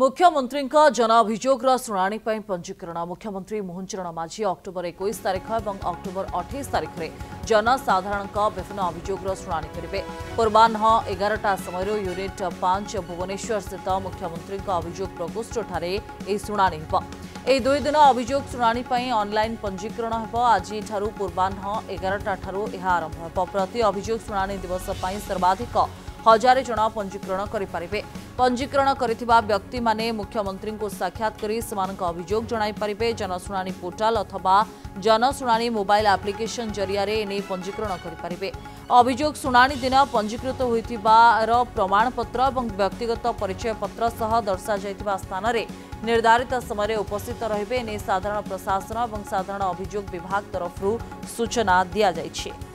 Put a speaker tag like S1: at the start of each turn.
S1: মুখ্যমন্ত্রীক জনঅভিযোগৰ শুনানিৰ পই পঞ্জিকৰণা মুখ্যমন্ত্রী মোহন চৰণ মাঝি অক্টोबर 21 তাৰিখ আৰু অক্টोबर 28 তাৰিখৰে জনসাধাৰণক বিভিন্ন অভিযোগৰ শুনানি কৰিবে। পূৰ্বানহ 11 টা সময়ৰ ইউনিট 5 भुवनेश्वरsetId মুখ্যমন্ত্ৰীক অভিযোগ প্ৰগুষ্টঠারে এই শুনানি হ'ব। এই দুই দিন অভিযোগ শুনানিৰ পই অনলাইন পঞ্জিকৰণ হ'ব আজিৰ পৰা পূৰ্বানহ 11 টাৰো ইয়া আৰম্ভ হ'ব। প্ৰতি অভিযোগ শুনানিৰ দিনৰ পইৰ সর্বাধিকক ହଜାରେ ଜଣ ପଞ୍ଜୀକରଣ କରିପାରିବେ ପଞ୍ଜୀକରଣ କରିଥିବା ବ୍ୟକ୍ତିମାନେ ମୁଖ୍ୟମନ୍ତ୍ରୀଙ୍କୁ ସାକ୍ଷାତ କରି ସେମାନଙ୍କ ଅଭିଯୋଗ ଜଣାଇପାରିବେ ଜନଶୁଣାଣି ପୋର୍ଟାଲ ଅଥବା ଜନଶୁଣାଣି ମୋବାଇଲ ଆପ୍ଲିକେସନ ଜରିଆରେ ଏନେଇ ପଞ୍ଜୀକରଣ କରିପାରିବେ ଅଭିଯୋଗ ଶୁଣାଣି ଦିନ ପଞ୍ଜୀକୃତ ହୋଇଥିବାର ପ୍ରମାଣପତ୍ର ଏବଂ ବ୍ୟକ୍ତିଗତ ପରିଚୟପତ୍ର ସହ ଦର୍ଶାଯାଇଥିବା ସ୍ଥାନରେ ନିର୍ଦ୍ଧାରିତ ସମୟରେ ଉପସ୍ଥିତ ରହିବେ ଏନେଇ ସାଧାରଣ ପ୍ରଶାସନ ଏବଂ ସାଧାରଣ ଅଭିଯୋଗ ବିଭାଗ ତରଫରୁ ସୂଚନା ଦିଆଯାଇଛି